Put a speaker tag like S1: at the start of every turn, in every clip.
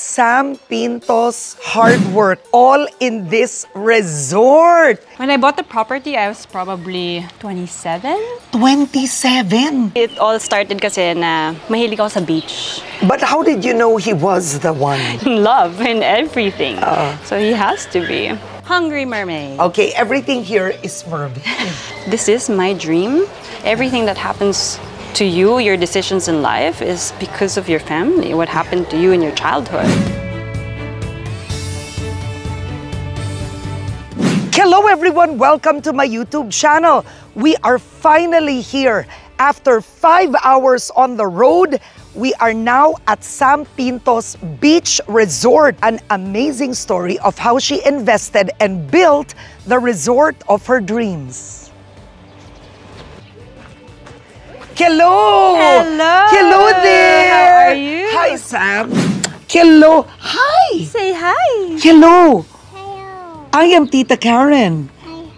S1: Sam Pinto's hard work all in this resort.
S2: When I bought the property, I was probably 27.
S1: 27.
S2: It all started kasi na mahilig ako sa beach.
S1: But how did you know he was the one?
S2: Love and everything. Uh. So he has to be. Hungry mermaid.
S1: Okay, everything here is mermaid.
S2: This is my dream. Everything that happens to you, your decisions in life, is because of your family, what happened to you in your childhood.
S1: Hello everyone, welcome to my YouTube channel. We are finally here. After five hours on the road, we are now at Sam Pinto's Beach Resort. An amazing story of how she invested and built the resort of her dreams. Hello!
S2: Hello!
S1: Hello there!
S2: How are you?
S1: Hi, Sam. Hello. Hi!
S2: Say hi.
S1: Hello.
S3: Hello.
S1: I am Tita Karen.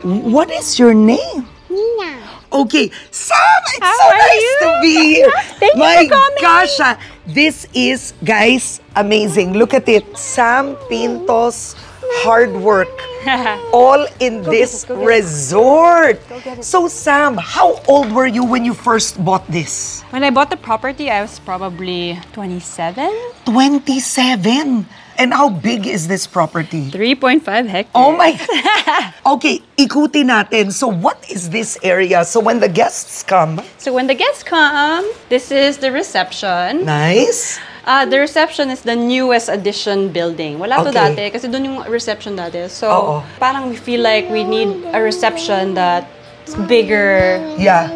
S1: What is your name?
S3: Nina.
S1: Okay, Sam, it's
S2: How
S1: so
S2: are
S1: nice
S2: you?
S1: to be here.
S2: Thank you for coming.
S1: gosh, ah, this is, guys, amazing. Look at it. Sam Pinto's hard work. All in this
S2: it.
S1: resort. So, Sam, how old were you when you first bought this?
S2: When I bought the property, I was probably 27.
S1: 27. And how big is this property?
S2: 3.5 hectares.
S1: Oh my Okay, ikuti natin. So what is this area? So when the guests come,
S2: So when the guests come, this is the reception.
S1: nice.
S2: Uh, the reception is the newest addition building. Wala to
S1: Okay.
S2: dati, kasi doon yung reception dati. So,
S1: Oo.
S2: parang we feel like we need a reception that's bigger.
S1: Yeah.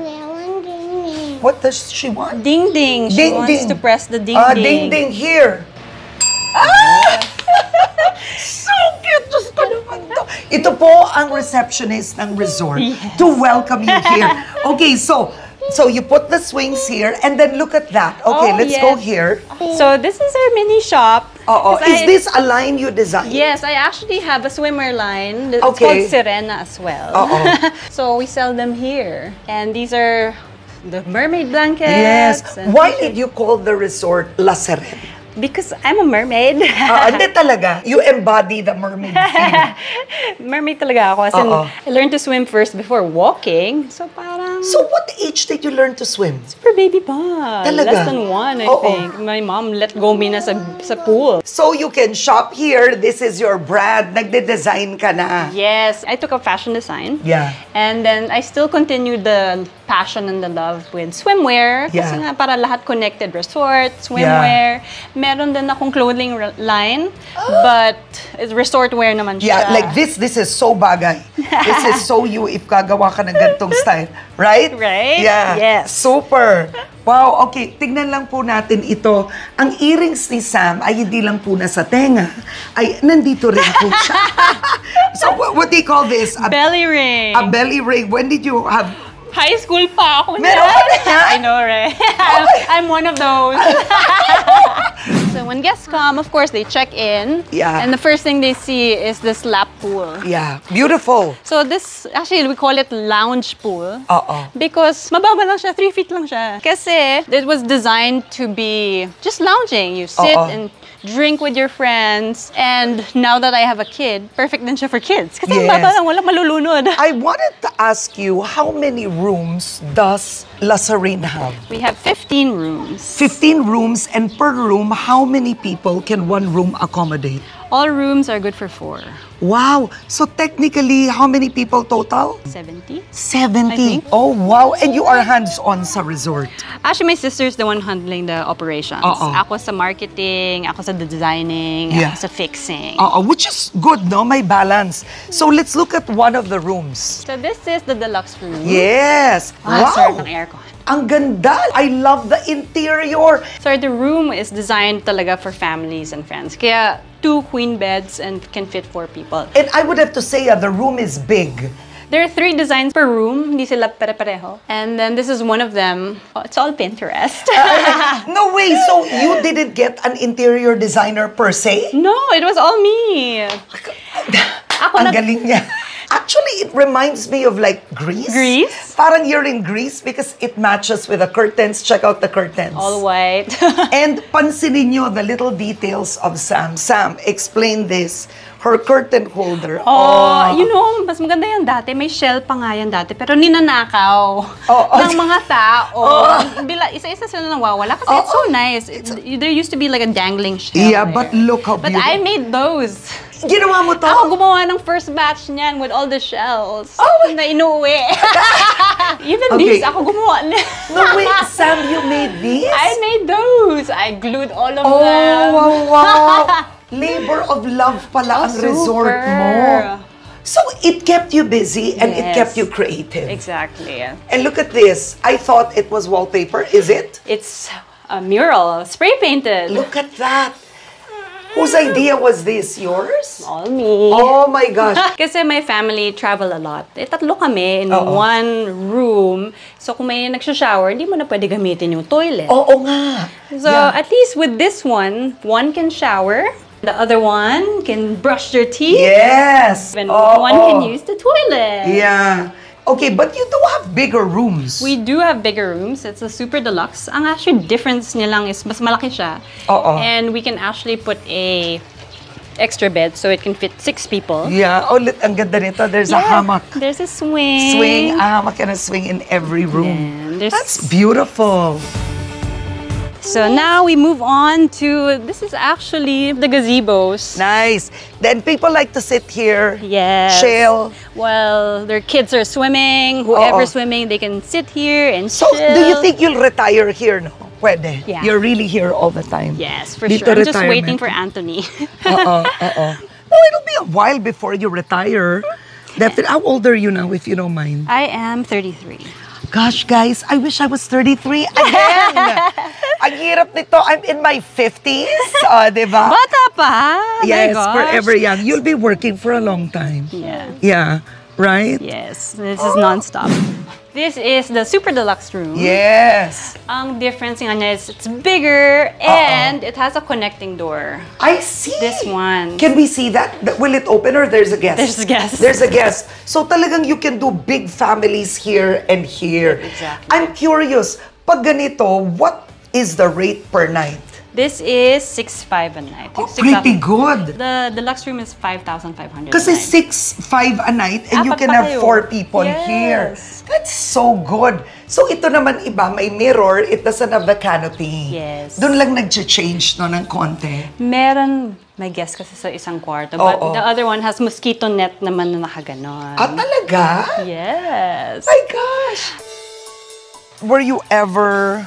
S1: What does she want?
S2: Ding ding. She
S1: Ding,
S2: wants
S1: ding.
S2: to press the ding
S1: Ah, ding
S2: ding.
S1: ding here. Ah! so cute! Diyos ko naman to. Ito po ang receptionist ng resort to welcome you here. Okay, so so you put the swings here and then look at that. Okay,
S2: Oh,
S1: let's go here.
S2: So this is our mini shop.
S1: Oo.
S2: 'Cause
S1: Is
S2: I-
S1: this a line you designed?
S2: Yes, I actually have a swimmer line. It's
S1: Okay.
S2: called Sirena as well.
S1: Oo.
S2: so we sell them here. And these are the mermaid blankets.
S1: Yes. Why did you call the resort La Serena?
S2: Because I'm a mermaid.
S1: Ah, hindi talaga. You embody the mermaid
S2: mermaid talaga ako. As in,
S1: Oo.
S2: I learned to swim first before walking. So parang
S1: So what age did you learn to swim?
S2: super baby pa.
S1: Talaga?
S2: Less than one, I
S1: Oo.
S2: think. My mom let go me na sa, sa pool.
S1: So you can shop here. This is your brand. Nagde-design ka na.
S2: Yes, I took up fashion design.
S1: Yeah.
S2: And then I still continued the passion and the love with swimwear. Kasi
S1: Yeah.
S2: nga para lahat connected. Resort, swimwear. Meron din akong clothing line. But it's resort wear naman siya.
S1: Yeah, like this, this is so bagay. this is so you if gagawa ka ng gantong style. Right?
S2: Right?
S1: Yeah.
S2: Yes.
S1: Super. Wow, okay. Tignan lang po natin ito. Ang earrings ni Sam ay hindi lang po nasa tenga. Ay, nandito rin po siya. so, what, what do you call this? A,
S2: Belly ring.
S1: a belly ring. When did you have
S2: High school pa ako
S1: Meron
S2: niyan.
S1: ka na yan?
S2: I know, right? Oh I'm one of those. so when guests come, of course, they check in.
S1: Yeah.
S2: And the first thing they see is this lap pool.
S1: Yeah, beautiful.
S2: So this, actually, we call it lounge pool.
S1: Oo.
S2: Because mababa lang siya, 3 feet lang siya. Kasi it was designed to be just lounging. You sit
S1: Oo.
S2: and drink with your friends. And now that I have a kid, perfect din siya for kids. Kasi
S1: Yes.
S2: baba lang, walang malulunod.
S1: I wanted to ask you, how many rooms does La Serena have?
S2: We have 15 rooms.
S1: 15 rooms, and per room, how many people can one room accommodate?
S2: All rooms are good for four.
S1: Wow! So technically, how many people total?
S2: 70?
S1: 70. Oh, wow. And you are hands-on sa resort.
S2: Actually, my sister's the one handling the operations.
S1: Oo.
S2: Ako sa marketing, ako sa designing,
S1: Yeah.
S2: ako sa fixing.
S1: Uh, which is good, no? May balance. So let's look at one of the rooms.
S2: So this is the deluxe room.
S1: Yes.
S2: Ah, sarap
S1: wow.
S2: ng aircon.
S1: Ang ganda. I love the interior.
S2: So the room is designed talaga for families and friends. Kaya two queen beds and can fit four people.
S1: And I would have to say, uh, the room is big.
S2: There are three designs per room, hindi sila pare-pareho. And then this is one of them. Oh, it's all Pinterest.
S1: No way. So you didn't get an interior designer per se?
S2: no, it was all me. Ako
S1: Ang galing niya. Actually, it reminds me of like Greece.
S2: Greece?
S1: Parang you're in Greece because it matches with the curtains. Check out the curtains.
S2: All white.
S1: And pansinin nyo the little details of Sam. Sam, explain this. Her curtain holder.
S2: Oh, you know, mas maganda yan dati. May shell pa nga yan dati. Pero ninanakaw
S1: Oh, oh.
S2: ng mga tao. Bila, isa-isa sila nawawala kasi
S1: Oh,
S2: it's so
S1: oh.
S2: nice. It- there used to be like a dangling shell.
S1: Yeah,
S2: there.
S1: but look how
S2: But
S1: beautiful.
S2: I made those.
S1: Ginawa mo to?
S2: Ako gumawa ng first batch niyan with all the shells
S1: Oh,
S2: na inuwi. Even
S1: Okay.
S2: these, ako gumawa na.
S1: No, wait, Sam, you made these?
S2: I made those. I glued all of
S1: Oh,
S2: them.
S1: wow, wow. Labor of love pala
S2: Oh,
S1: ang resort mo. So it kept you busy and it kept you creative.
S2: Exactly.
S1: And look at this. I thought it was wallpaper. Is it?
S2: It's a mural, spray painted.
S1: Look at that. Whose idea was this? Yours?
S2: All me.
S1: Oh my gosh.
S2: Kasi my family travel a lot. Eh, tatlo kami in
S1: Oo.
S2: one room. So kung may nagsha-shower, hindi mo na pwede gamitin yung toilet.
S1: Oo nga.
S2: So
S1: Yeah.
S2: at least with this one, one can shower, the other one can brush their teeth,
S1: Yes.
S2: and one can use the toilet.
S1: Yeah. Okay, but you do have bigger rooms.
S2: We do have bigger rooms. It's a super deluxe. Ang actually difference niya lang is mas malaki siya.
S1: Oo.
S2: And we can actually put a extra bed so it can fit six people.
S1: yeah. Oh, lit, ang ganda nito. There's a
S2: Yeah.
S1: hammock.
S2: There's a swing.
S1: Swing, a hammock and a swing in every room.
S2: Yeah,
S1: That's beautiful.
S2: So now we move on to this is actually the gazebos.
S1: Nice. Then people like to sit here.
S2: Yes.
S1: Chill.
S2: Well, their kids are swimming. Whoever's swimming, they can sit here and
S1: So,
S2: chill.
S1: do you think you'll retire here, no? Pwede.
S2: Yeah.
S1: You're really here all the time.
S2: Yes, for
S1: Dito
S2: sure. I'm just waiting for Anthony.
S1: Oo, oo. No, it'll be a while before you retire. Definitely. How old are you now, if you don't mind?
S2: I am 33.
S1: Gosh, guys, I wish I was 33 again. Ang hirap nito. I'm in my 50s. Uh, di ba?
S2: Bata pa! Oh
S1: yes,
S2: gosh.
S1: forever young. You'll be working for a long time.
S2: Yeah.
S1: Yeah, right?
S2: Yes, this is non-stop. This is the super deluxe room.
S1: Yes.
S2: Ang difference nga niya is it's bigger and it has a connecting door.
S1: I see.
S2: This one.
S1: Can we see that? Th- Will it open or there's a guest?
S2: There's a guest.
S1: There's a guest. So talagang you can do big families here and here.
S2: Exactly.
S1: I'm curious, pag ganito, what is the rate per night?
S2: This is 6,500 a night.
S1: Oh,
S2: 6,000
S1: pretty good.
S2: The deluxe room is 5,500
S1: Kasi
S2: a night.
S1: six, five a night and you
S2: Apat
S1: can have
S2: kayo.
S1: four people here.
S2: Yes.
S1: That's so good. So ito naman iba, may mirror, it doesn't have the canopy.
S2: Yes.
S1: Doon lang nag-change no ng konti.
S2: Meron, may guest kasi sa isang kwarto. But
S1: Oo.
S2: the other one has mosquito net naman na nakaganon.
S1: Ah, talaga?
S2: Yes.
S1: My gosh! Were you ever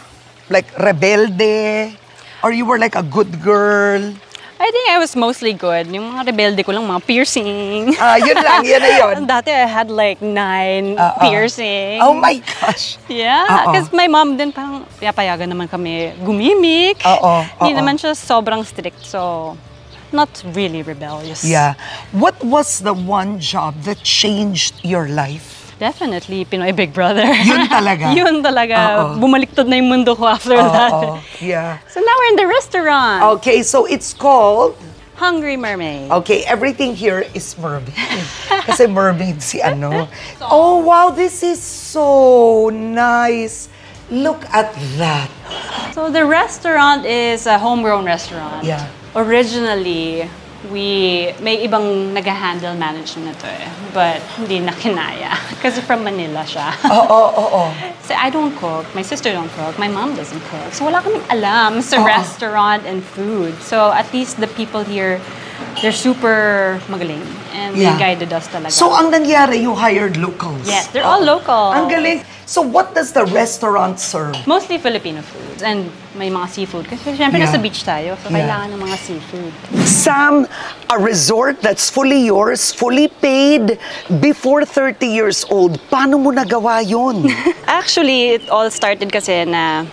S1: like rebelde? Or you were like a good girl?
S2: I think I was mostly good. Yung mga rebelde ko lang, mga piercing.
S1: Ah, yun lang, yun na yun.
S2: Dati I had like nine
S1: Oo.
S2: piercing.
S1: Oh my gosh!
S2: Yeah, because my mom din parang pinapayagan naman kami gumimik.
S1: Oo,
S2: Hindi
S1: oo.
S2: naman siya sobrang strict, so not really rebellious.
S1: Yeah. What was the one job that changed your life?
S2: Definitely Pinoy Big Brother.
S1: Yun talaga?
S2: Yun talaga.
S1: Oo.
S2: Bumaliktad na yung mundo ko after that.
S1: Oo, yeah.
S2: So now we're in the restaurant.
S1: Okay, so it's called
S2: Hungry Mermaid.
S1: Okay, everything here is mermaid. Kasi mermaid si ano. Oh, wow, this is so nice. Look at that.
S2: So the restaurant is a homegrown restaurant.
S1: Yeah.
S2: Originally, we may ibang nag-handle management nito eh. But hindi na kinaya. Kasi from Manila siya.
S1: Oo, oo, oo.
S2: So I don't cook, my sister don't cook, my mom doesn't cook. So wala kaming alam sa restaurant and food. So at least the people here, they're super magaling. And
S1: Yeah.
S2: they guided us talaga.
S1: So, ang nangyari, you hired locals.
S2: Yes, they're all local.
S1: Ang galing. So, what does the restaurant serve?
S2: Mostly Filipino foods and may mga seafood. Kasi syempre
S1: Yeah.
S2: nasa beach tayo, so
S1: Yeah.
S2: kailangan ng mga seafood.
S1: Sam, a resort that's fully yours, fully paid, before 30 years old. Paano mo nagawa yun?
S2: Actually, it all started kasi na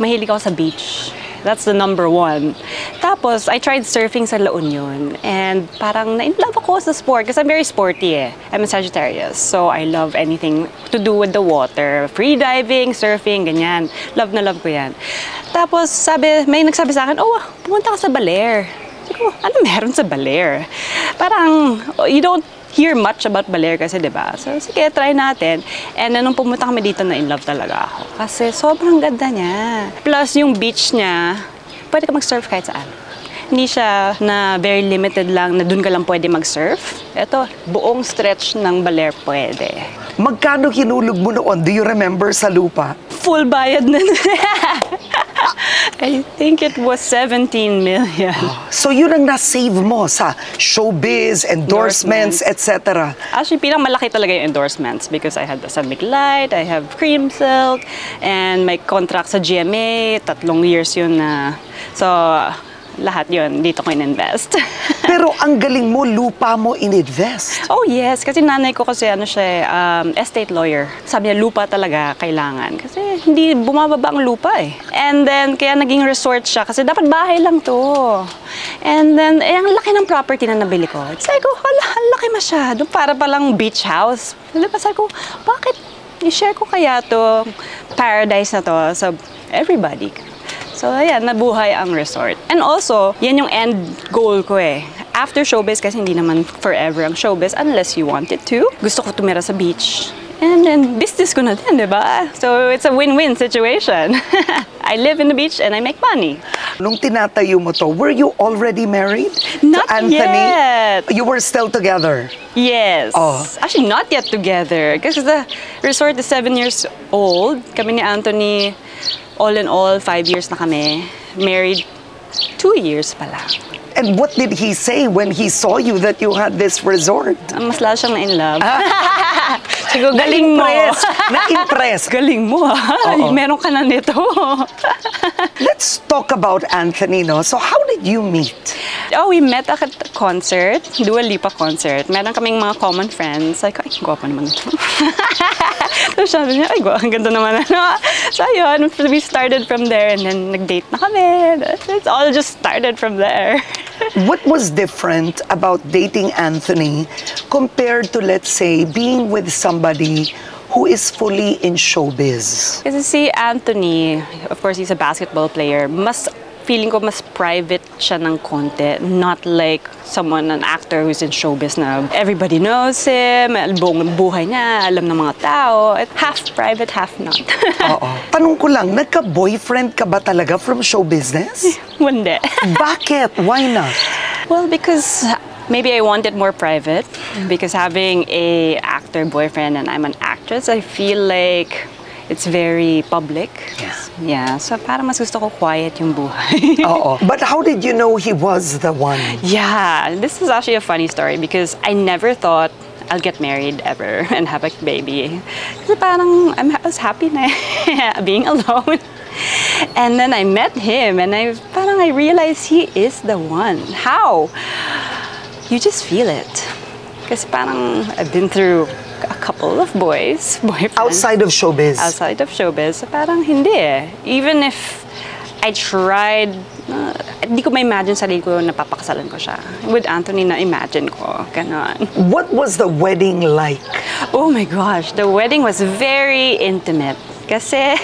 S2: mahilig ako sa beach. That's the number one. Tapos, I tried surfing sa La Union. And parang na-inlove ako sa sport. Kasi I'm very sporty eh. I'm a Sagittarius. So, I love anything to do with the water. Free diving, surfing, ganyan. Love na love ko yan. Tapos, sabi, may nagsabi sa akin, oh, pumunta ka sa Baler. Sabi ko, ano meron sa Baler? Parang, you don't hear much about Baler kasi, di ba? So, sige, try natin. And nung pumunta kami dito, na in love talaga ako. Kasi sobrang ganda niya. Plus, yung beach niya, pwede ka mag-surf kahit saan. Hindi siya na very limited lang na dun ka lang pwede mag-surf. Ito, buong stretch ng Baler pwede.
S1: Magkano hinulog mo noon? Do you remember sa lupa?
S2: Full bayad na. I think it was 17 million.
S1: So yun ang na-save mo sa showbiz, endorsements, etc.
S2: Actually, pinang malaki talaga yung endorsements because I had the Sunmic Light, I have Cream Silk, and my contract sa GMA, tatlong years yun na. So, lahat yun, dito ko in-invest.
S1: Pero ang galing mo, lupa mo in-invest.
S2: oh yes, kasi nanay ko kasi ano siya, um, estate lawyer. Sabi niya, lupa talaga kailangan. Kasi hindi bumababa ang lupa eh. And then, kaya naging resort siya kasi dapat bahay lang to. And then, eh, ang laki ng property na nabili ko. Sabi ko, hala, ang laki masyado. Para palang beach house. Diba, sabi ko, bakit i-share ko kaya to paradise na to sa everybody? So, ayan, nabuhay ang resort. And also, yan yung end goal ko eh. After showbiz, kasi hindi naman forever ang showbiz unless you wanted to. Gusto ko tumira sa beach. And then, business ko na din, di ba? So, it's a win-win situation. I live in the beach and I make money.
S1: Nung tinatayo mo to, were you already married
S2: Not
S1: to Anthony?
S2: yet.
S1: You were still together.
S2: Yes.
S1: Oh.
S2: Actually, not yet together. Because the resort is seven years old. Kami ni Anthony, all in all, five years na kami. Married two years pala.
S1: And what did he say when he saw you that you had this resort?
S2: Mas lalo siyang na-in love. Siguro galing mo.
S1: Na-impress.
S2: Galing mo, ha?
S1: Oo.
S2: Meron ka na nito.
S1: Let's talk about Anthony, no? So how did you meet?
S2: oh, we met at a concert, Dua Lipa concert. Meron kaming mga common friends. Ko, ay, gwapo naman ito. Tapos sabi niya, ay, gwapo, ang ganda naman. Ano? So, ayun, we started from there and then nag-date na kami. It's all just started from there.
S1: What was different about dating Anthony compared to, let's say, being with somebody who is fully in showbiz?
S2: Kasi see, Anthony, of course, he's a basketball player. Mas feeling ko mas private siya ng konti. Not like someone, an actor who's in showbiz na everybody knows him, buong buhay niya, alam ng mga tao. Half private, half not.
S1: Oo. Tanong ko lang, nagka-boyfriend ka ba talaga from show business?
S2: Hindi.
S1: Bakit? Why not?
S2: Well, because maybe I want it more private. Because having a actor boyfriend and I'm an actress, I feel like it's very public.
S1: Yeah.
S2: Yeah, so parang mas gusto ko quiet yung buhay.
S1: Oo. But how did you know he was the one?
S2: Yeah, this is actually a funny story because I never thought I'll get married ever and have a baby. Kasi parang I'm, I was happy na being alone. And then I met him and I parang I realized he is the one. How? You just feel it. Kasi parang I've been through a couple of boys, boyfriends.
S1: Outside of showbiz?
S2: outside of showbiz, parang hindi eh. Even if I tried, uh, ko ma-imagine sarili ko na papakasalan ko siya. With Anthony na imagine ko, ganon.
S1: What was the wedding like?
S2: Oh my gosh, the wedding was very intimate. Kasi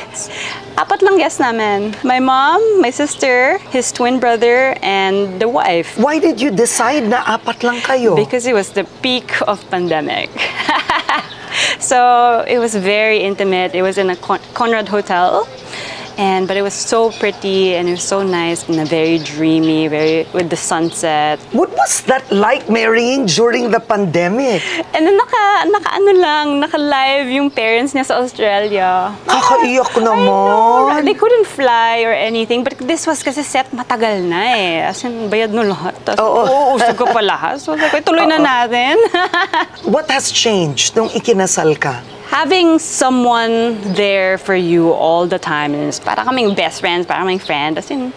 S2: apat lang guests namin. My mom, my sister, his twin brother, and the wife.
S1: Why did you decide na apat lang kayo?
S2: Because it was the peak of pandemic. so it was very intimate. It was in a Con- Conrad Hotel. And but it was so pretty and it was so nice and very dreamy, very with the sunset.
S1: What was that like marrying during the pandemic?
S2: And then naka naka ano lang, naka live yung parents niya sa Australia.
S1: Kakaiyak
S2: know,
S1: naman.
S2: They couldn't fly or anything, but this was kasi set matagal na eh. As in, bayad no lahat. Tapos,
S1: Oo.
S2: uusog ko pa lahat. So, ko, tuloy na
S1: Oo.
S2: natin.
S1: What has changed nung ikinasal ka?
S2: Having someone there for you all the time, is para kaming best friends, para kaming friend. As in,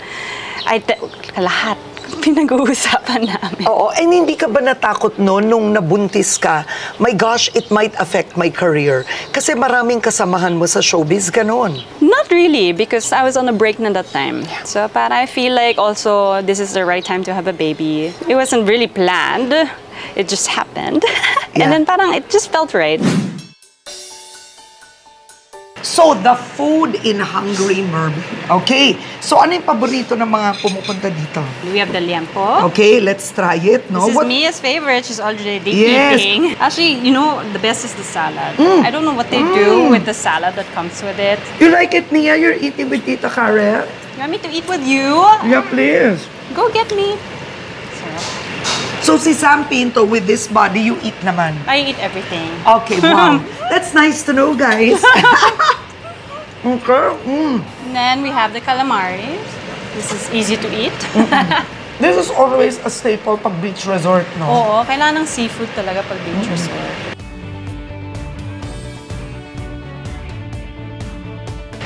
S2: te- lahat pinag-uusapan namin.
S1: Oo, and hindi ka ba natakot no nung nabuntis ka? My gosh, it might affect my career. Kasi maraming kasamahan mo sa showbiz, ganon.
S2: Not really, because I was on a break na that time. So, para I feel like also this is the right time to have a baby. It wasn't really planned. It just happened.
S1: Yeah.
S2: And then parang it just felt right.
S1: So, the food in Hungry Mermaid. Okay. So, ano yung paborito ng mga pumupunta dito?
S2: We have the liempo.
S1: Okay, let's try it. No?
S2: This is
S1: What-
S2: Mia's favorite. She's already
S1: Yes. Mm.
S2: eating. Actually, you know, the best is the salad. I don't know what they do with the salad that comes with it.
S1: You like it, Nia? You're eating with Tita Karen?
S2: You want me to eat with you?
S1: Yeah, please.
S2: Go get me.
S1: So, si Sam Pinto, with this body, you eat naman.
S2: I eat everything.
S1: Okay, wow. That's nice to know, guys. okay. Mm.
S2: And then we have the calamaris. This is easy to eat.
S1: This is always a staple pag beach resort, no?
S2: Oo, kailangan ng seafood talaga pag beach resort.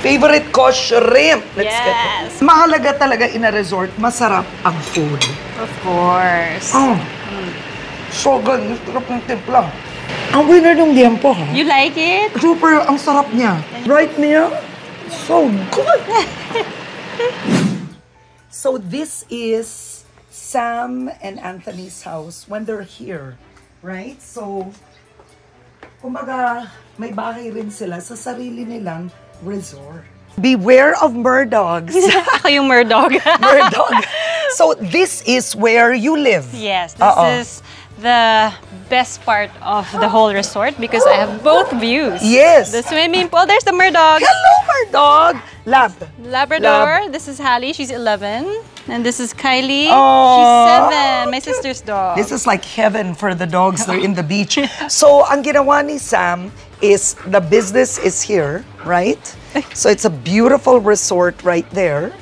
S1: Favorite ko, shrimp. Let's
S2: Yes.
S1: get it. Mahalaga talaga in a resort, masarap ang food.
S2: Of course.
S1: Oh. So good. Sarap ng timpla. Ang winner ng liempo, ha?
S2: You like it?
S1: Super, ang sarap niya. Right, Nia? So good. so this is Sam and Anthony's house when they're here, right? So, kumbaga, may bahay rin sila sa sarili nilang resort. Beware of murdogs.
S2: Ako yung murdog.
S1: Murdog. So this is where you live.
S2: yes, this
S1: Uh-oh.
S2: is the best part of the whole resort because I have both views.
S1: Yes.
S2: The swimming pool. There's the murdog.
S1: Hello, Murdog. Lab.
S2: Labrador. This is Hallie. She's 11. And this is Kylie.
S1: Aw.
S2: She's 7. My sister's dog.
S1: This is like heaven for the dogs. They're in the beach. So, ang ginawa ni Sam is the business is here, right? So, it's a beautiful resort right there.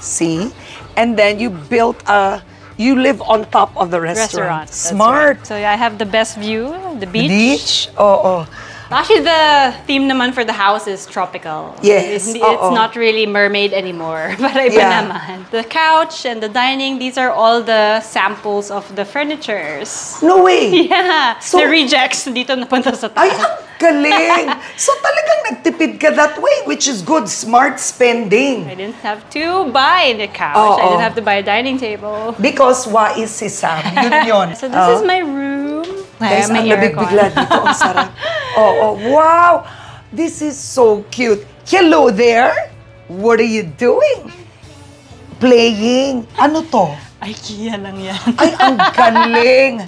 S1: See? And then you built a, you live on top of the restaurant.
S2: restaurant.
S1: Smart.
S2: right. So I have the best view, the beach.
S1: Beach? Oh, oh.
S2: Actually, the theme naman for the house is tropical.
S1: Yes,
S2: It's, it's
S1: oo.
S2: not really mermaid anymore. But iba
S1: Yeah.
S2: naman. The couch and the dining, these are all the samples of the furnitures.
S1: No way.
S2: Yeah.
S1: So-
S2: the rejects dito napunta sa taas.
S1: Galing. So, talagang nagtipid ka that way, which is good. Smart spending.
S2: I didn't have to buy the couch.
S1: Oo.
S2: I didn't have to buy a dining table.
S1: Because wais si Sam. Yun yun.
S2: So this
S1: Oh.
S2: is my room.
S1: Guys, ang labig
S2: aircon.
S1: bigla dito. Ang sarap. Oh, oh, wow! This is so cute. Hello there! What are you doing? Playing. Ano to?
S2: IKEA lang yan.
S1: Ay, ang galing!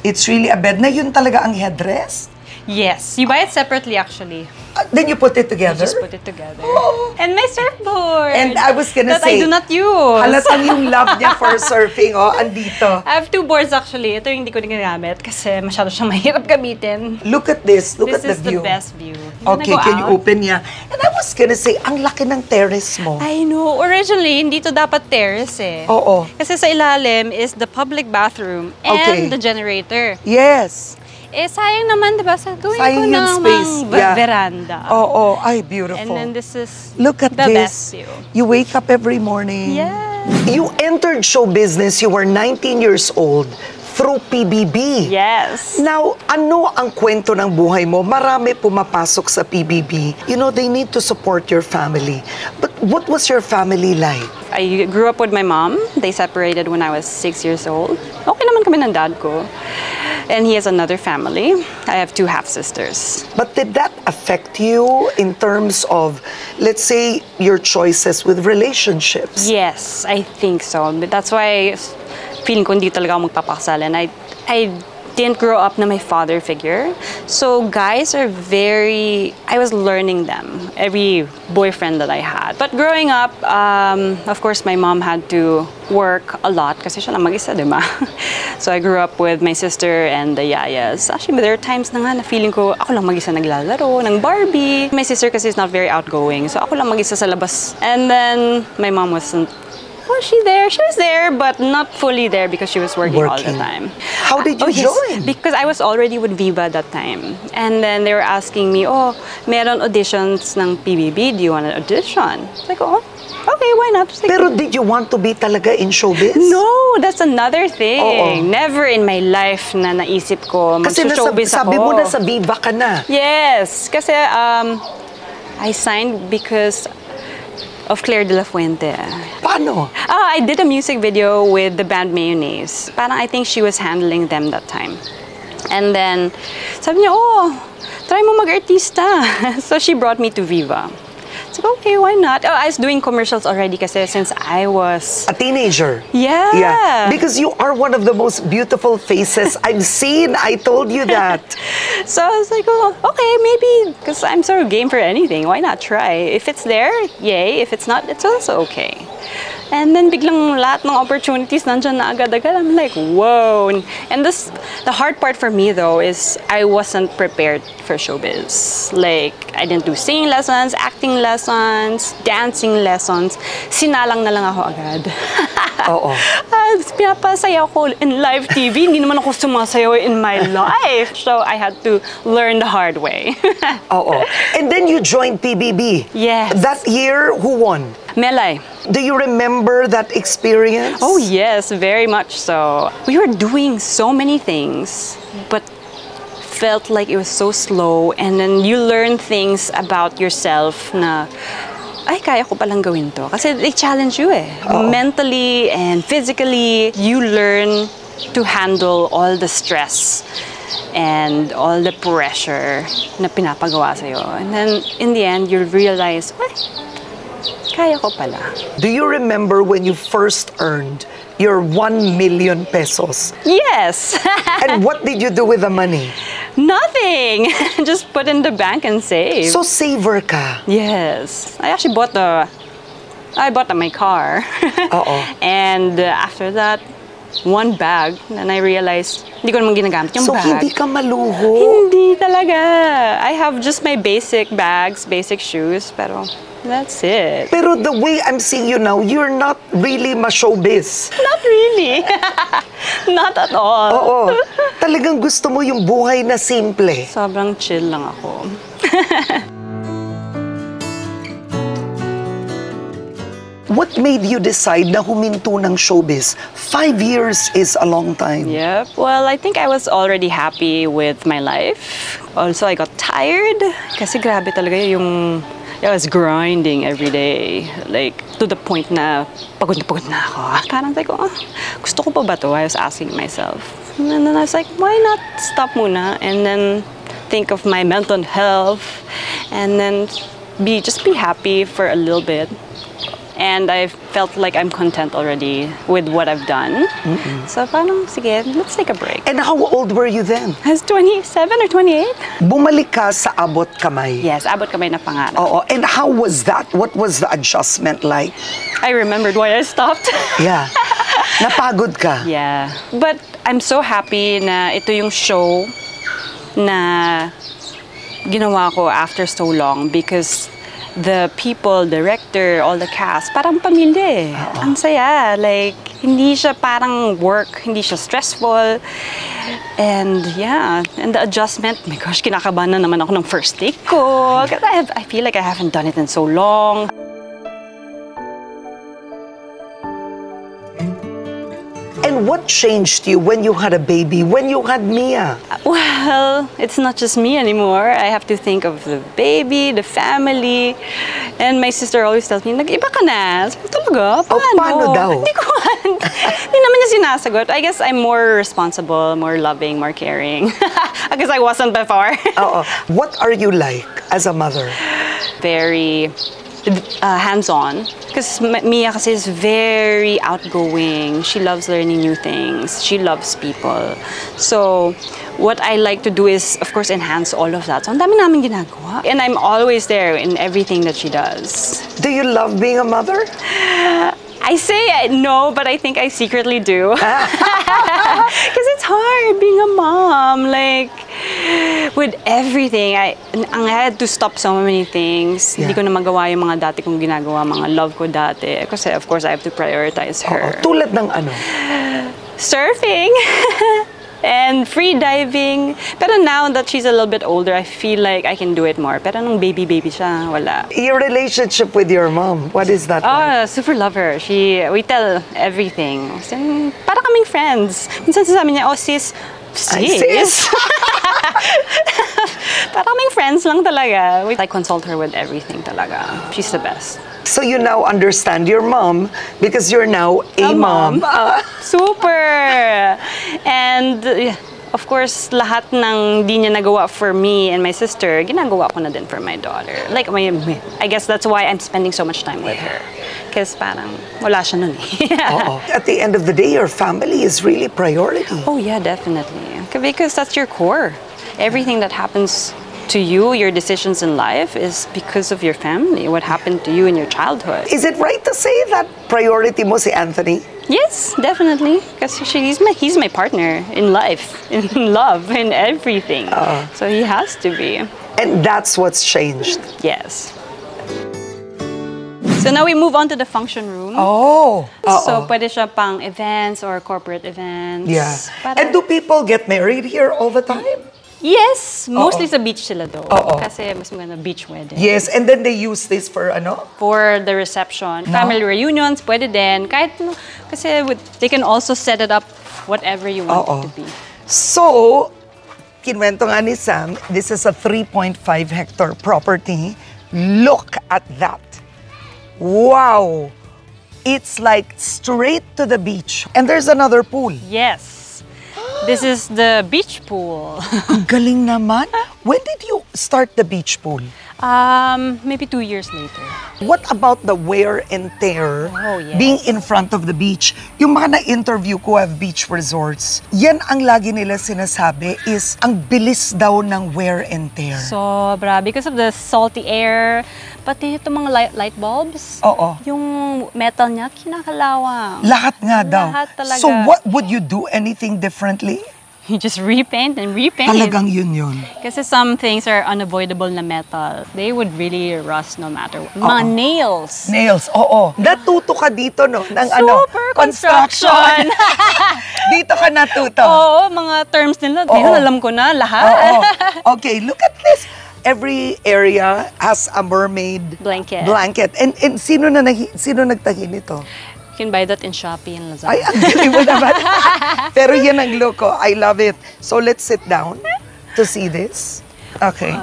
S1: It's really a bed na yun talaga ang headrest?
S2: Yes. You buy it separately actually.
S1: Ah, then you put it together?
S2: Just put it together.
S1: Oh.
S2: And my surfboard.
S1: And I was gonna
S2: that
S1: say,
S2: I do not use.
S1: Halatang yung love niya for surfing, oh, andito.
S2: I have two boards actually. Ito yung hindi ko ginagamit kasi masyado siyang mahirap gamitin.
S1: Look at this. Look
S2: this
S1: at the
S2: is
S1: view.
S2: the best view. You wanna
S1: Okay, can you
S2: out?
S1: open niya? And I was gonna say, ang laki ng terrace mo.
S2: I know. Originally, hindi to dapat terrace eh.
S1: Oo.
S2: Kasi sa ilalim is the public bathroom and
S1: Okay.
S2: the generator.
S1: Yes.
S2: Eh, sayang naman, di ba? Sa gawin ko
S1: Sayang yung
S2: ng
S1: space.
S2: mga
S1: Yeah.
S2: veranda.
S1: Oo, ay, beautiful.
S2: And then this is
S1: Look at
S2: the
S1: this.
S2: best view.
S1: You wake up every morning.
S2: Yeah.
S1: You entered show business, you were 19 years old through PBB.
S2: Yes.
S1: Now, ano ang kwento ng buhay mo? Marami pumapasok sa PBB. You know, they need to support your family. But what was your family like?
S2: I grew up with my mom. They separated when I was six years old. Okay naman kami ng dad ko. And he has another family. I have two half-sisters.
S1: But did that affect you in terms of, let's say, your choices with relationships?
S2: Yes, I think so. But that's why feeling ko hindi talaga ako magpapakasal. And I, I didn't grow up na may father figure. So guys are very, I was learning them, every boyfriend that I had. But growing up, um, of course, my mom had to work a lot kasi siya lang mag-isa, di ba? So I grew up with my sister and the yayas. Actually, there are times na nga na feeling ko ako lang mag-isa naglalaro ng Barbie. My sister kasi is not very outgoing. So ako lang mag-isa sa labas. And then my mom wasn't was she there? She was there, but not fully there because she was working, all the
S1: Working.
S2: time.
S1: How did you
S2: Oh, yes,
S1: join?
S2: Because I was already with Viva that time. And then they were asking me, oh, meron auditions ng PBB. Do you want an audition? It's like, oh, okay, why not? Like,
S1: Pero did you want to be talaga in showbiz?
S2: no, that's another thing.
S1: Oo.
S2: Never in my life na naisip ko
S1: Kasi nasa,
S2: mag-showbiz
S1: sabi
S2: ako.
S1: mo nasa Viva ka na.
S2: Yes, kasi um, I signed because of Claire de la Fuente.
S1: Paano?
S2: Ah, I did a music video with the band Mayonnaise. Parang I think she was handling them that time. And then, sabi niya, oh, try mo mag-artista. so she brought me to Viva. So, okay, why not? Oh, I was doing commercials already kasi since I was...
S1: A teenager.
S2: Yeah.
S1: Yeah. Because you are one of the most beautiful faces I've seen. I told you that.
S2: So I was like, oh, okay, maybe, because I'm sort of game for anything. Why not try? If it's there, yay. If it's not, it's also okay. And then biglang lahat ng opportunities nandyan na agad-agad. I'm like, whoa. And, this, the hard part for me though is I wasn't prepared for showbiz. Like, I didn't do singing lessons, acting lessons, dancing lessons. Sinalang na lang ako agad.
S1: Oo.
S2: Ah, pinapasaya ko in live TV. Hindi naman ako sumasayaw in my life. So I had to learn the hard way.
S1: Oo. And then you joined PBB.
S2: Yes.
S1: That year, who won?
S2: Melay.
S1: Do you remember that experience?
S2: Oh yes, very much so. We were doing so many things, but felt like it was so slow and then you learn things about yourself na ay, kaya ko palang gawin to. Kasi they challenge you eh. Mentally and physically, you learn to handle all the stress and all the pressure na pinapagawa sa'yo. And then, in the end, you'll realize, ay, kaya ko pala.
S1: Do you remember when you first earned your 1 million pesos?
S2: Yes!
S1: And what did you do with the money?
S2: Nothing! Just put in the bank and save.
S1: So saver ka.
S2: yes. I actually bought the I bought my car.
S1: Oo.
S2: and uh, after that, one bag. And I realized, hindi ko naman ginagamit yung
S1: So
S2: bag.
S1: hindi ka maluho.
S2: Hindi talaga. I have just my basic bags, basic shoes, pero that's it.
S1: Pero the way I'm seeing you now, you're not really ma-showbiz.
S2: Not really. Not at all.
S1: Oo. Talagang gusto mo yung buhay na simple.
S2: Sobrang chill lang ako.
S1: What made you decide na huminto ng showbiz? Five years is a long time.
S2: Yep. Well, I think I was already happy with my life. Also, I got tired kasi grabe talaga yung I was grinding every day. Like, to the point na pagod na pagod na ako. Parang like, oh, gusto ko pa ba to? I was asking myself. And then I was like, why not stop muna? And then think of my mental health. And then be just be happy for a little bit. And I felt like I'm content already with what I've done. So parang, sige, let's take a break.
S1: And how old were you then?
S2: I was 27 or 28?
S1: Bumalik ka sa abot kamay.
S2: Yes, abot kamay na pangarap.
S1: Oo. And how was that? What was the adjustment like?
S2: I remembered why I stopped.
S1: Yeah. Napagod ka.
S2: yeah. But I'm so happy na ito yung show na ginawa ko after so long because the people, director, all the cast, parang pamilya eh. Ang saya. Like, hindi siya parang work, hindi siya stressful. And yeah, and the adjustment, my gosh, kinakabahan na naman ako ng first take ko. I, have, I feel like I haven't done it in so long.
S1: And what changed you when you had a baby, when you had Mia?
S2: Well, it's not just me anymore. I have to think of the baby, the family. And my sister always tells me, nag-iba ka na. Talaga?
S1: Oh,
S2: Paano?
S1: paano daw?
S2: Hindi ko Hindi naman niya sinasagot. I guess I'm more responsible, more loving, more caring. I guess I wasn't before.
S1: Oo. What are you like as a mother?
S2: very uh, hands-on. Because Mia kasi is very outgoing. She loves learning new things. She loves people. So, what I like to do is, of course, enhance all of that. So, ang dami namin ginagawa. And I'm always there in everything that she does.
S1: Do you love being a mother?
S2: I say no, but I think I secretly do. Because it's hard being a mom. Like, with everything, I, I had to stop so many things. Hindi ko
S1: Yeah.
S2: na magawa yung mga dati kong ginagawa, mga love ko dati. Kasi, of course, I have to prioritize
S1: Oo.
S2: her.
S1: Tulad ng ano?
S2: Surfing! and free diving. Pero now that she's a little bit older, I feel like I can do it more. Pero nung baby-baby siya, wala.
S1: Your relationship with your mom, what is that like?
S2: Oh, super love her. She, we tell everything. Para kaming friends. Minsan sasabi niya, oh sis,
S1: Ay,
S2: sis.
S1: sis.
S2: para kaming friends lang talaga. I consult her with everything talaga. She's the best.
S1: So you now understand your mom because you're now a,
S2: A mom.
S1: Ah,
S2: Super! And uh, of course, lahat ng di niya nagawa for me and my sister, ginagawa ko na din for my daughter. Like, my, I guess that's why I'm spending so much time with her. Because parang wala siya nun eh.
S1: At the end of the day, your family is really priority.
S2: Oh yeah, definitely. Because that's your core. Everything that happens to you, your decisions in life, is because of your family. What happened to you in your childhood.
S1: Is it right to say that priority mo si Anthony?
S2: Yes, definitely. Because he's my he's my partner in life, in love, in everything. Ah. so he has to be.
S1: And that's what's changed.
S2: Yes. So now we move on to the function room.
S1: Oh.
S2: So pwede siya pang events or corporate events.
S1: Yeah.
S2: Para-
S1: And do people get married here all the time?
S2: Yes, mostly sa beach sila do.
S1: Oo.
S2: Kasi mas maganda beach wedding.
S1: Yes, and then they use this for ano?
S2: For the reception.
S1: No?
S2: Family reunions, pwede din. Kahit, kasi with, they can also set it up whatever you want
S1: Oo.
S2: it to be.
S1: So, kinwento nga ni Sam, this is a 3.5 hectare property. Look at that. Wow. It's like straight to the beach. And there's another pool.
S2: Yes. This is the beach pool.
S1: Ang galing naman. When did you start the beach pool?
S2: Um, maybe two years later.
S1: What about the wear and tear
S2: Oh, yes.
S1: being in front of the beach? Yung mga na-interview ko have beach resorts, yan ang lagi nila sinasabi is ang bilis daw ng wear and tear.
S2: Sobra. Because of the salty air, pati itong mga light, light bulbs,
S1: Oo.
S2: yung metal niya, kinakalawang.
S1: Lahat nga daw.
S2: Lahat talaga.
S1: So what would you do anything differently?
S2: You just repaint and repaint.
S1: Talagang yun yun.
S2: Kasi some things are unavoidable na metal. They would really rust no matter what. Mga nails.
S1: Nails, oo. Natuto ka dito, no? Ng ano?
S2: Super construction.
S1: dito ka natuto.
S2: Oo, mga terms nila.
S1: Oo.
S2: Dito alam ko na lahat.
S1: Oo. Okay, look at this. Every area has a mermaid
S2: Blanket.
S1: blanket. And, and sino na sino nagtahi nito?
S2: Can buy that in Shopee and Lazada.
S1: Ay, ang galing mo naman. Pero yan ang look ko. I love it. So let's sit down to see this. Okay.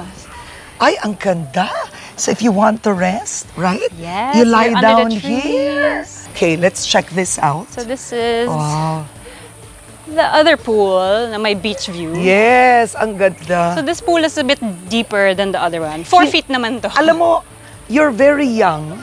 S1: Ay, ang ganda. So if you want to rest, right?
S2: Yes,
S1: You lie down here. Okay, let's check this out.
S2: So this is
S1: Wow.
S2: the other pool na may beach view.
S1: Yes, ang ganda.
S2: So this pool is a bit deeper than the other one. Four feet naman to.
S1: Alam mo, you're very young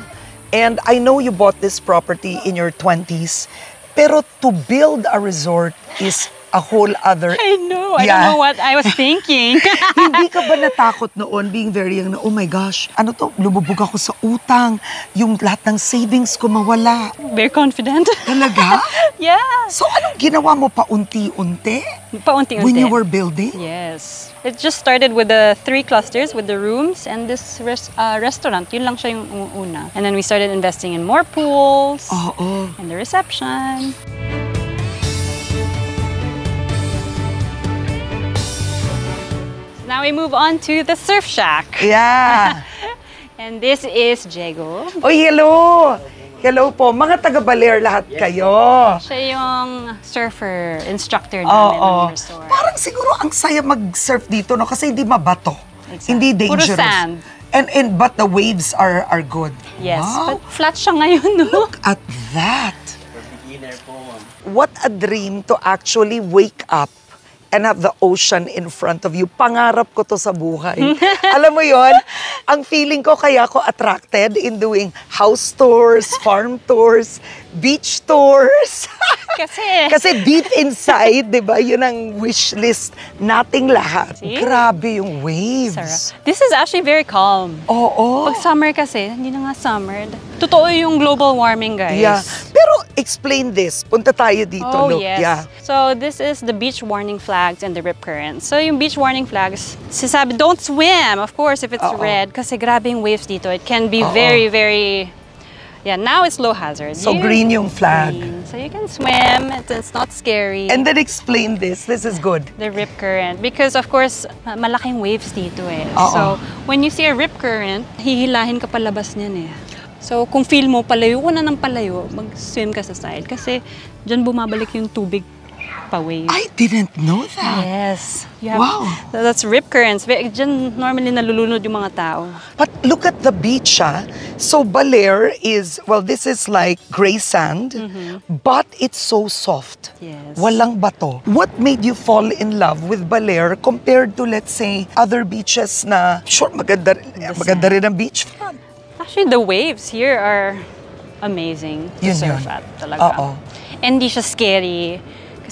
S1: and I know you bought this property in your 20s, pero to build a resort is a whole other...
S2: I know. I
S1: Yeah.
S2: don't know what I was thinking.
S1: Hindi ka ba natakot noon being very young na, oh my gosh, ano to, lumubog ako sa utang, yung lahat ng savings ko mawala.
S2: Very confident.
S1: Talaga?
S2: yeah.
S1: So anong ginawa mo paunti-unti
S2: Paunti-unti.
S1: when you were building?
S2: Yes. It just started with the three clusters with the rooms and this res- uh, restaurant. Yun lang siya yung una. And then we started investing in more pools
S1: Oo.
S2: and the reception. Now we move on to the surf shack.
S1: Yeah.
S2: And this is Diego.
S1: Oy, hello! Hello po. Mga taga-Baler lahat kayo.
S2: Siya yung surfer instructor namin ng resort.
S1: Parang siguro ang saya mag-surf dito, no? Kasi hindi mabato.
S2: Exactly.
S1: Hindi
S2: Puro
S1: dangerous.
S2: sand.
S1: And, and, but the waves are, are good.
S2: Yes,
S1: Wow.
S2: but flat siya ngayon, no?
S1: Look at that. What a dream to actually wake up and have the ocean in front of you. Pangarap ko to sa buhay. Alam mo yon, ang feeling ko kaya ako attracted in doing house tours, farm tours, beach tours.
S2: Kasi,
S1: Kasi deep inside, di ba, yun ang wish list nating lahat.
S2: See?
S1: Grabe yung waves.
S2: Sarah, this is actually very calm.
S1: Oo.
S2: Pag summer kasi, hindi na nga summer. Totoo yung global warming, guys.
S1: Yeah. Pero explain this. Punta tayo dito,
S2: Oh,
S1: look.
S2: yes.
S1: Yeah.
S2: So, this is the beach warning flags and the rip currents. So, yung beach warning flags, sinasabi, don't swim, of course, if it's
S1: Oo.
S2: red. Kasi grabe yung waves dito. It can be
S1: Oo.
S2: very, very... Yeah, now it's low hazard.
S1: So
S2: You-
S1: green yung flag.
S2: Green. So, you can swim. It's, it's not scary.
S1: And then explain this. This is good.
S2: the rip current because of course ma- malaking waves dito eh.
S1: Oo.
S2: So when you see a rip current, hihilahin ka palabas niyan eh. So kung feel mo palayo ka na ng palayo, mag-swim ka sa side kasi diyan bumabalik yung tubig pa-wave.
S1: I didn't know that.
S2: Yes. You
S1: Wow.
S2: That's rip currents. Diyan normally nalulunod yung mga tao.
S1: But look at the beach, ah. So Baler is, well, this is like gray sand, but it's so soft.
S2: Yes.
S1: Walang bato. What made you fall in love with Baler compared to, let's say, other beaches na, sure, maganda, maganda rin ang beach front.
S2: Actually, the waves here are amazing to
S1: Yun
S2: surf
S1: yun.
S2: at talaga.
S1: Oo.
S2: And Hindi siya scary.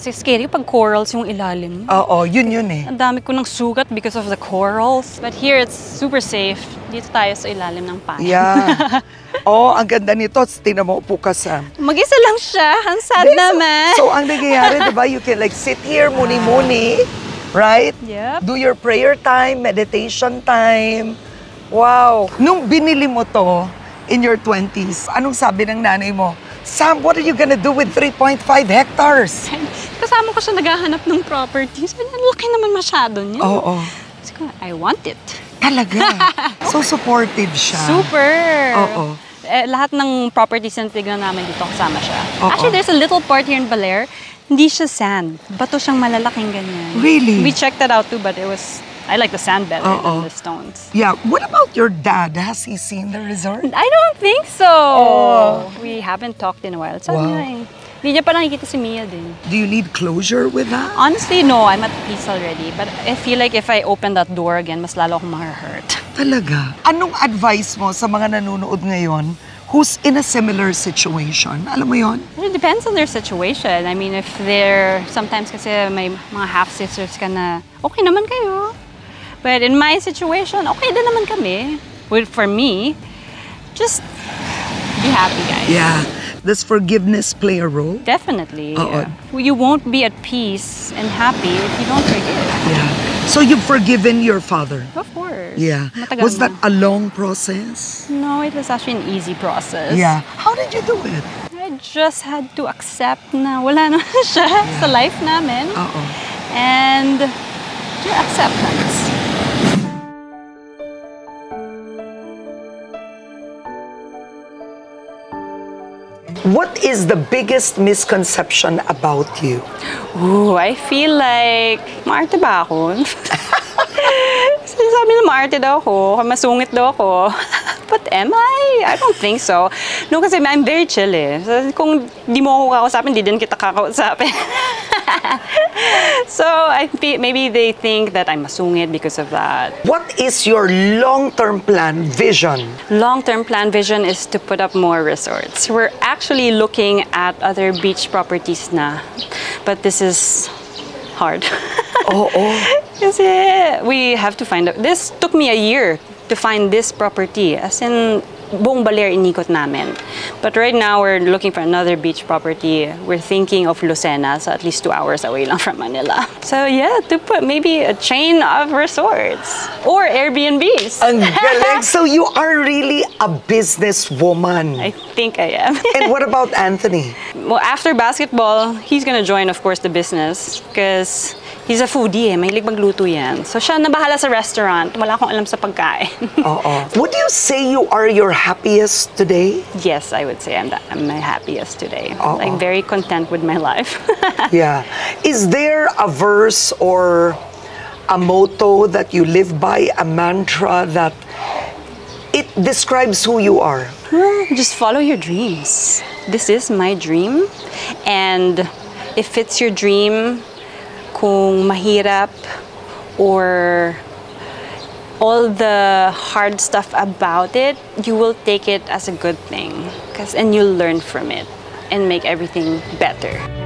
S2: Kasi scary pag corals yung ilalim.
S1: Oo, yun yun eh.
S2: Ang dami ko ng sugat because of the corals. But here, it's super safe. Dito tayo sa ilalim ng pine.
S1: Yeah. oh, ang ganda nito. Tingnan mo, upo ka sa...
S2: Mag-isa lang siya. Ang sad
S1: so-
S2: naman.
S1: So, ang nangyayari, di ba, you can like sit here, muni-muni, right?
S2: Yep.
S1: Do your prayer time, meditation time. Wow. Nung binili mo to in your 20s, anong sabi ng nanay mo? Sam, what are you gonna do with 3.5 hectares?
S2: Kasama ko siya naghahanap ng properties. Ang laki naman masyado niya.
S1: Oo.
S2: Sabi ko, I want it.
S1: Talaga. so supportive siya.
S2: Super!
S1: Oo.
S2: Eh, lahat ng properties na tignan namin dito kasama siya.
S1: Oo.
S2: Actually, there's a little part here in Baler. Hindi siya sand. Bato siyang malalaking ganyan.
S1: Really?
S2: We checked that out too, but it was... I like the sand better
S1: Oo.
S2: than the stones.
S1: Yeah. What about your dad? Has he seen the resort?
S2: I don't think so.
S1: Oh.
S2: We haven't talked in a while. Sabi
S1: Wow.
S2: Hindi niya pa nakikita si Mia din.
S1: Do you need closure with that?
S2: Honestly, no. I'm at peace already. But I feel like if I open that door again, mas lalo akong ma-hurt.
S1: Talaga. Anong advice mo sa mga nanonood ngayon who's in a similar situation? Alam mo yon?
S2: It depends on their situation. I mean, if they're, sometimes kasi may mga half-sisters ka na, okay naman kayo. But in my situation, okay din naman kami. Well, for me, just be happy, guys.
S1: Yeah. Does forgiveness play a role?
S2: Definitely.
S1: Oo.
S2: yeah. Oh. You won't be at peace and happy if you don't forgive.
S1: Yeah. So you've forgiven your father?
S2: Of course.
S1: Yeah.
S2: Matagal
S1: Was that a long process?
S2: No, it was actually an easy process.
S1: Yeah. How did you do it?
S2: I just had to accept na wala na siya sa life namin.
S1: Oo.
S2: And accept acceptance.
S1: What is the biggest misconception about you?
S2: Ooh, I feel like maarte ba ako? Sinasabi na maarte daw ako, masungit daw ako. But am I? I don't think so. No, kasi I'm very chill eh. Kung di mo ako kakausapin, di din kita kakausapin. so, I fe- maybe they think that I'm masungit because of that.
S1: What is your long-term plan, vision?
S2: Long-term plan vision is to put up more resorts. We're actually looking at other beach properties na. But this is hard.
S1: Oo. Oh, oh.
S2: Kasi we have to find out. This took me a year to find this property. As in, buong Baler inikot namin. But right now, we're looking for another beach property. We're thinking of Lucena, so at least two hours away lang from Manila. So yeah, to put maybe a chain of resorts or Airbnbs.
S1: Ang galing. So you are really a businesswoman.
S2: I think I am.
S1: And what about Anthony?
S2: well, after basketball, he's gonna join, of course, the business because he's a foodie eh. Mahilig magluto yan. So siya na bahala sa restaurant. Wala akong alam sa pagkain.
S1: Oo. Would you say you are your happiest today?
S2: yes, I would say I'm, the, I'm my happiest today.
S1: Oo.
S2: Like very content with my life.
S1: Yeah. Is there a verse or a motto that you live by, a mantra that it describes who you are?
S2: Just follow your dreams. This is my dream. And if it's your dream, kung mahirap or all the hard stuff about it, you will take it as a good thing. 'Cause- and you'll learn from it and make everything better.